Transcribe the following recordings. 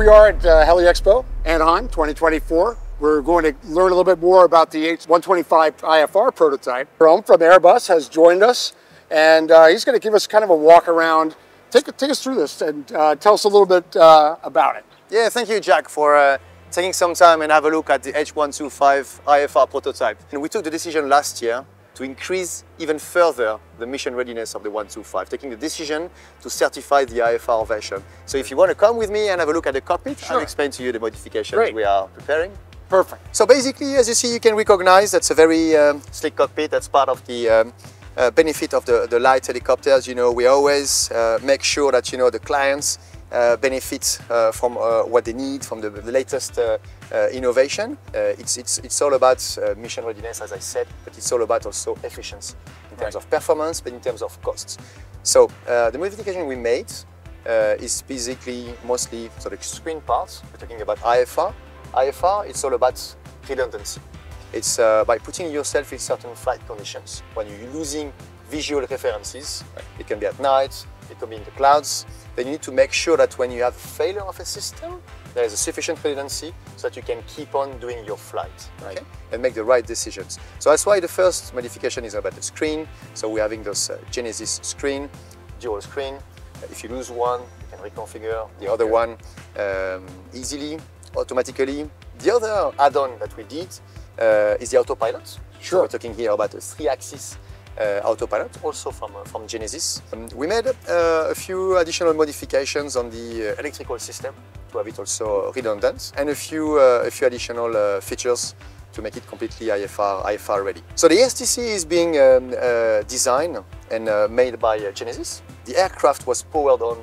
we are at uh, Heli Expo, Anaheim 2024. We're going to learn a little bit more about the H125 IFR prototype. Jerome from Airbus has joined us, and uh, he's going to give us kind of a walk around. Take, take us through this and uh, tell us a little bit uh, about it. Yeah, thank you, Jack, for uh, taking some time and have a look at the H125 IFR prototype. And we took the decision last year to increase even further the mission readiness of the 125, taking the decision to certify the IFR version. So if you want to come with me and have a look at the cockpit, sure. I'll explain to you the modifications Great. we are preparing. Perfect. So basically, as you see, you can recognize that's a very um, slick cockpit. That's part of the um, uh, benefit of the, the light helicopters. You know, we always uh, make sure that, you know, the clients uh, benefit uh, from uh, what they need, from the, the latest uh, uh, innovation. Uh, it's, it's, it's all about uh, mission readiness, as I said, but it's all about also efficiency in terms right. of performance, but in terms of costs. So the modification we made is basically mostly so the screen parts. We're talking about IFR. IFR, it's all about redundancy. It's uh, by putting yourself in certain flight conditions. When you're losing visual references, it can be at night, it can be in the clouds, then you need to make sure that when you have a failure of a system, there is a sufficient redundancy so that you can keep on doing your flight right? okay. and make the right decisions. So that's why the first modification is about the screen. So we're having this uh, Genesys screen, dual screen. If you lose one, you can reconfigure the other one um, easily, automatically. The other add-on that we did uh, is the autopilot. Sure. So we're talking here about a three-axis uh, autopilot, also from, uh, from Genesys. Um, we made uh, a few additional modifications on the electrical system to have it also redundant and a few, a few additional features to make it completely IFR, IFR ready. So the STC is being um, uh, designed and uh, made by uh, Genesys. The aircraft was powered on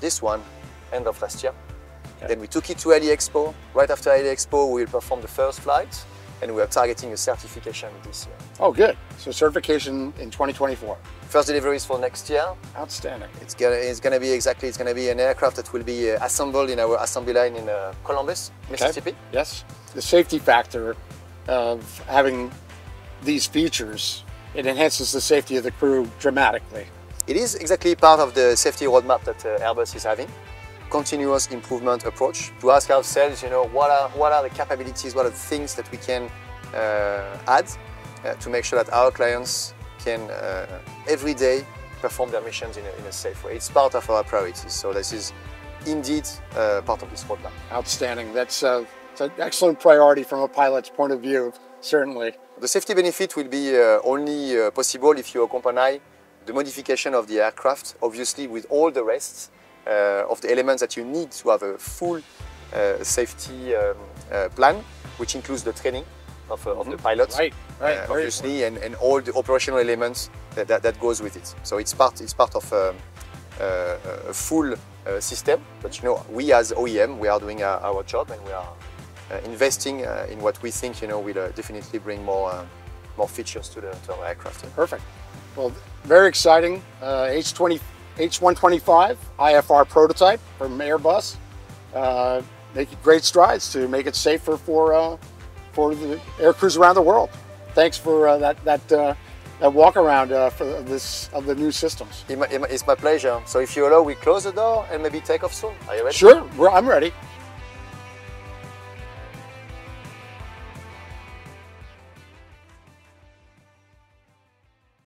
this one end of last year. Okay. Then we took it to Heli Expo. Right after Heli Expo, we will perform the first flight and we are targeting a certification this year. Oh, good. So certification in 2024. First deliveries for next year. Outstanding. It's gonna, it's gonna be exactly, it's gonna be an aircraft that will be uh, assembled in our assembly line in uh, Columbus, Mississippi. Okay. Yes. The safety factor of having these features, it enhances the safety of the crew dramatically. It is exactly part of the safety roadmap that uh, Airbus is having continuous improvement approach to ask ourselves, you know, what are, what are the capabilities, what are the things that we can uh, add to make sure that our clients can uh, every day perform their missions in a, in a, safe way. It's part of our priorities. So this is indeed uh, part of this roadmap. Outstanding. That's uh, an excellent priority from a pilot's point of view, certainly. The safety benefit will be uh, only possible if you accompany the modification of the aircraft, obviously with all the rest uh, of the elements that you need to have a full uh, safety um, uh, plan, which includes the training of, of the mm-hmm. pilots, right, right, obviously, and, and all the operational elements that, that, that, goes with it. So it's part, it's part of um, a full system, but you know, we as OEM, we are doing our, our job and we are uh, investing uh, in what we think you know will uh, definitely bring more more features to the to our aircraft. Perfect. Well, very exciting. H20 H125 IFR prototype from Airbus, uh, making great strides to make it safer for uh, for the air crews around the world. Thanks for uh, that that uh, that walk around uh, for this of the new systems. It's my pleasure. So if you allow, we close the door and maybe take off soon. Are you ready? Sure, I'm ready.